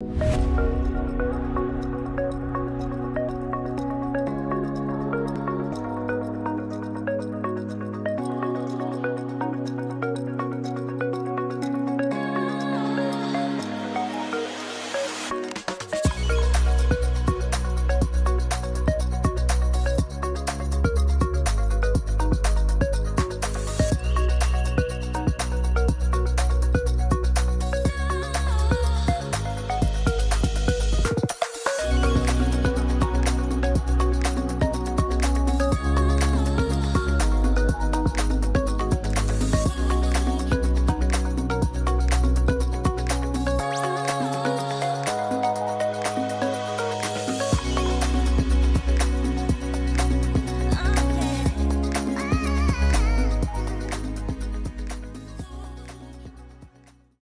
you